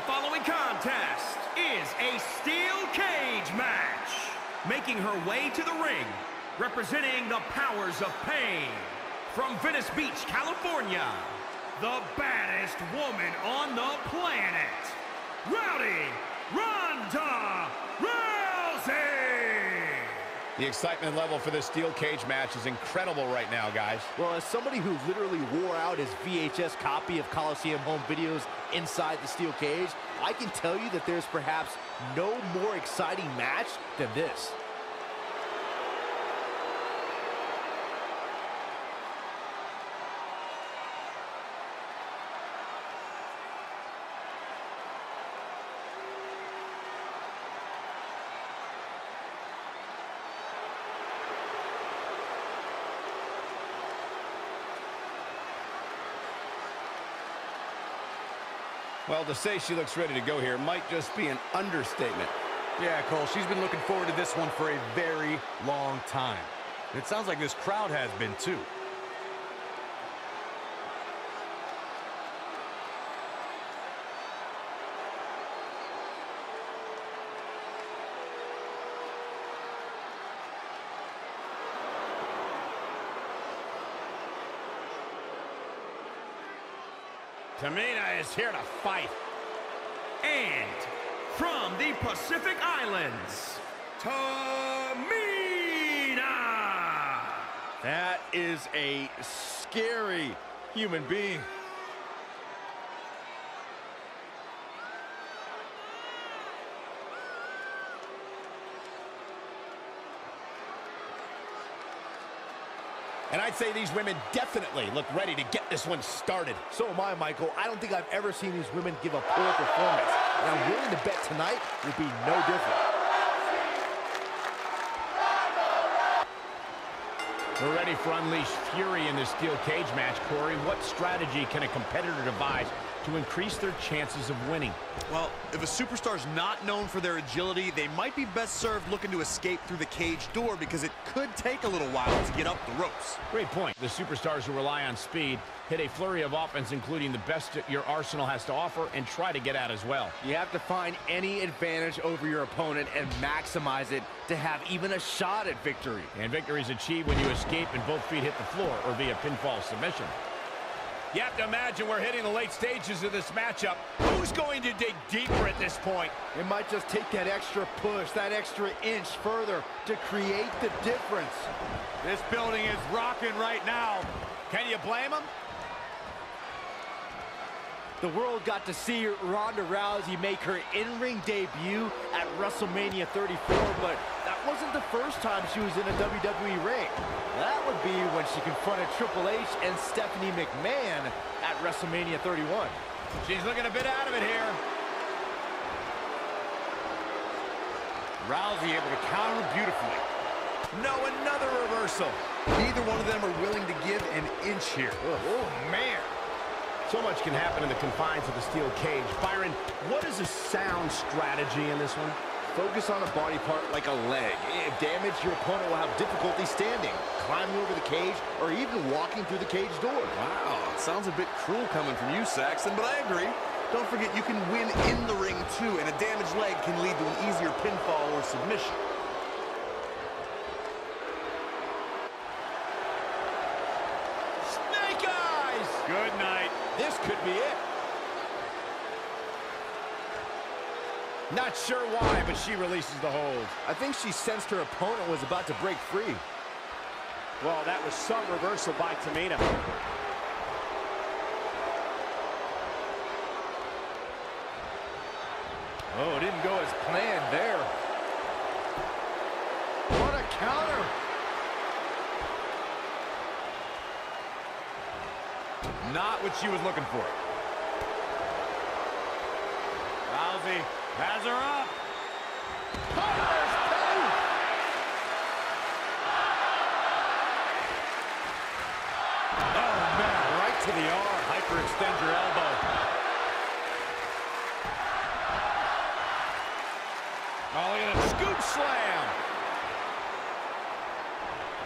The following contest is a steel cage match. Making her way to the ring, representing the powers of pain. From Venice Beach, California, the baddest woman on the planet, Rowdy Ronda Rousey! The excitement level for this steel cage match is incredible right now, guys. Well, as somebody who literally wore out his VHS copy of Coliseum home videos inside the steel cage, I can tell you that there's perhaps no more exciting match than this. Well, to say she looks ready to go here might just be an understatement. Yeah, Cole, she's been looking forward to this one for a very long time. It sounds like this crowd has been too. Tamina is here to fight. And from the Pacific Islands, Tamina! That is a scary human being. And I'd say these women definitely look ready to get this one started. So am I, Michael. I don't think I've ever seen these women give a poor performance. And I'm willing to bet tonight will be no different. We're ready for Unleashed Fury in this steel cage match, Corey. What strategy can a competitor devise to increase their chances of winning? Well, if a superstar's not known for their agility, they might be best served looking to escape through the cage door because it could take a little while to get up the ropes. Great point. The superstars who rely on speed hit a flurry of offense, including the best your arsenal has to offer, and try to get out as well. You have to find any advantage over your opponent and maximize it to have even a shot at victory. And victory is achieved when you escape and both feet hit the floor or via pinfall submission. You have to imagine we're hitting the late stages of this matchup. Who's going to dig deeper at this point? It might just take that extra push, that extra inch further to create the difference. This building is rocking right now. Can you blame them? The world got to see Ronda Rousey make her in-ring debut at WrestleMania 34, but that wasn't the first time she was in a WWE ring. That would be when she confronted Triple H and Stephanie McMahon at WrestleMania 31. She's looking a bit out of it here. Rousey able to counter beautifully. No, another reversal. Neither one of them are willing to give an inch here. Oh, man. So much can happen in the confines of the steel cage. Byron, what is a sound strategy in this one? Focus on a body part like a leg. If damaged, your opponent will have difficulty standing, climbing over the cage, or even walking through the cage door. Wow, sounds a bit cruel coming from you, Saxton, but I agree. Don't forget you can win in the ring, too, and a damaged leg can lead to an easier pinfall or submission. Snake eyes! Good night. This could be it. Not sure why, but she releases the hold. I think she sensed her opponent was about to break free. Well, that was some reversal by Tamina. Oh, it didn't go as planned there. What a counter! Not what she was looking for. Rousey has her up. Oh, man, right to the arm. Hyperextend your elbow. Oh, look at a scoop slam.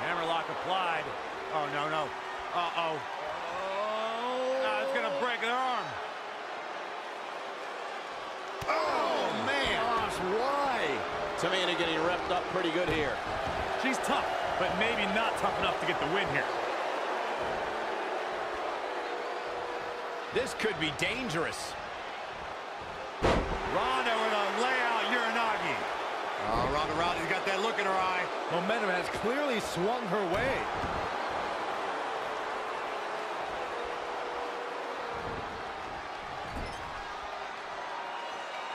Hammerlock applied. Oh, no, no. Uh-oh. Oh. it's going to break her arm. Oh? Tamina getting repped up pretty good here. She's tough, but maybe not tough enough to get the win here. This could be dangerous. Ronda with a layout Uranage. Oh, Ronda Rousey's got that look in her eye. Momentum has clearly swung her way.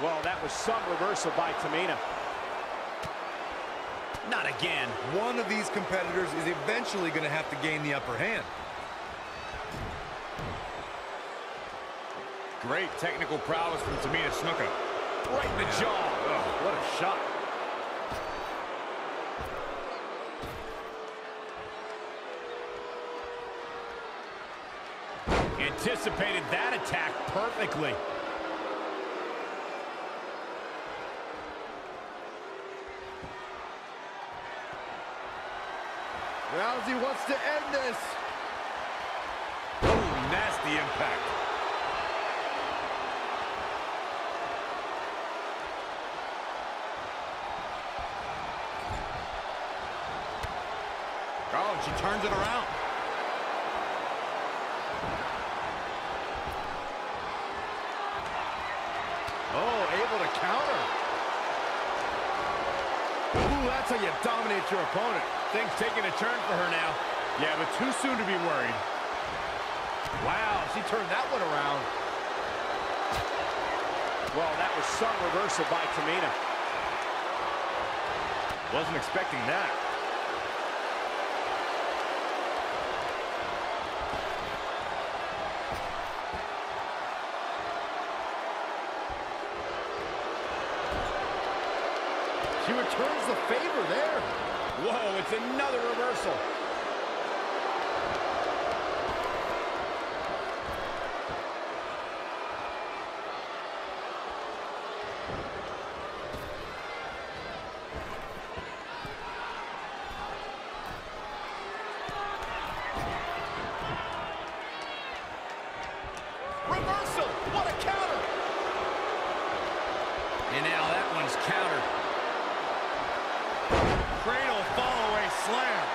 Well, that was some reversal by Tamina. Not again. One of these competitors is eventually going to have to gain the upper hand. Great technical prowess from Tamina Snuka. Right in the jaw. Oh, what a shot. Anticipated that attack perfectly. Rousey wants to end this. Oh, nasty impact. Oh, she turns it around. Oh, able to counter. Ooh, that's how you dominate your opponent. Things taking a turn for her now. Yeah, but too soon to be worried. Wow, she turned that one around. Well, that was some reversal by Tamina. Wasn't expecting that. She returns the favor there. Whoa, it's another reversal. What a counter. And now that one's countered. Cradle fall-away slam.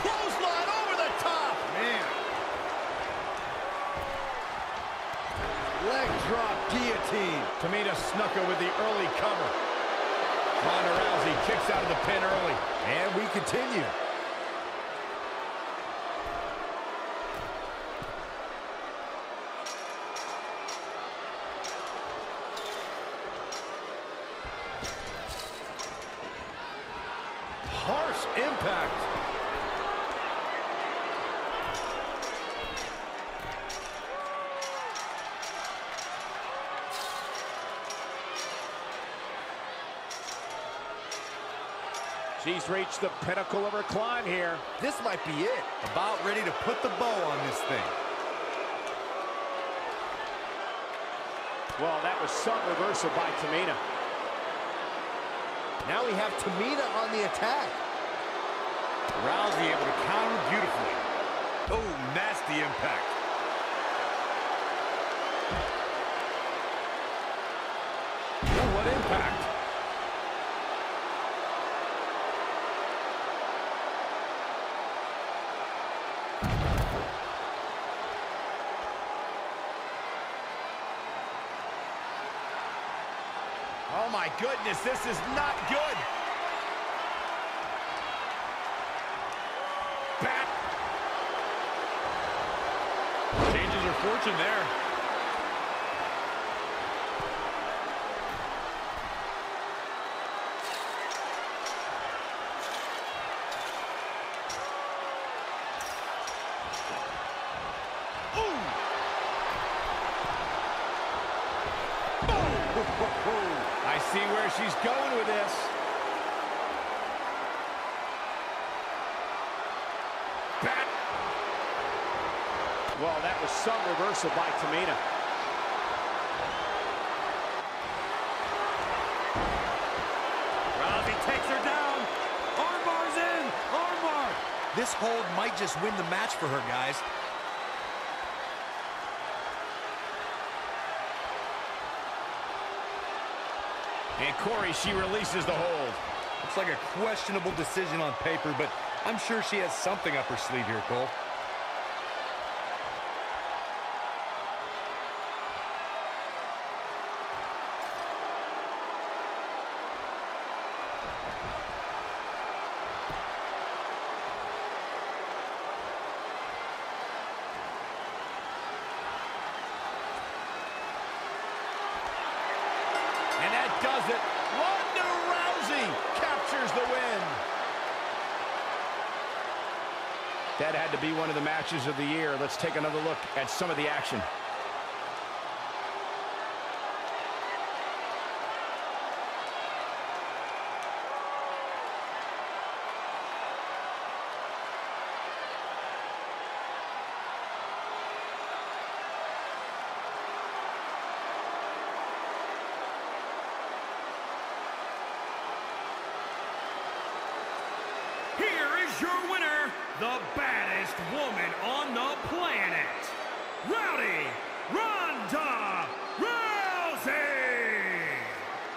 Clothesline over the top. Man. Leg drop guillotine. Tamina Snuka with the early cover. Ronda Rousey kicks out of the pin early. And we continue. Harsh impact. She's reached the pinnacle of her climb here. This might be it. About ready to put the bow on this thing. Well, that was some reversal by Tamina. Now we have Tamina on the attack. Rousey able to counter beautifully. Oh, nasty impact. Ooh, what impact. My goodness, this is not good. Bat. Changes her fortune there. I see where she's going with this. Bat. Well, that was some reversal by Tamina. Rousey takes her down. Armbar's in. Armbar. This hold might just win the match for her, guys. And Corey, she releases the hold. Looks like a questionable decision on paper, but I'm sure she has something up her sleeve here, Cole. And that does it. Ronda Rousey captures the win. That had to be one of the matches of the year. Let's take another look at some of the action. Here is your winner, the baddest woman on the planet, Rowdy Ronda Rousey!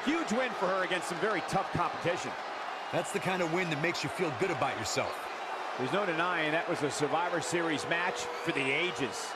Huge win for her against some very tough competition. That's the kind of win that makes you feel good about yourself. There's no denying that was a Survivor Series match for the ages.